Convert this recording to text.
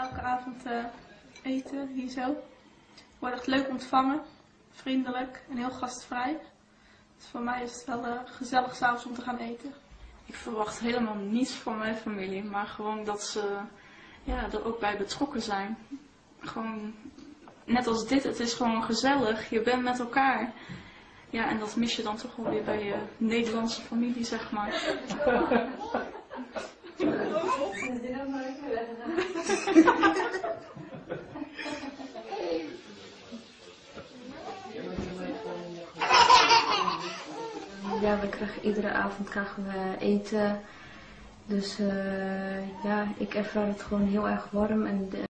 elke avond eh, eten, hier zo. Ik word echt leuk ontvangen, vriendelijk en heel gastvrij. Dus voor mij is het wel eh, gezellig s'avonds om te gaan eten. Ik verwacht helemaal niets van mijn familie, maar gewoon dat ze ja, er ook bij betrokken zijn. Gewoon, net als dit, het is gewoon gezellig. Je bent met elkaar. Ja, en dat mis je dan toch wel weer bij je Nederlandse familie, zeg maar. Ja, we krijgen iedere avond krijgen we eten. Dus eh, ja, ik ervaar het gewoon heel erg warm en de-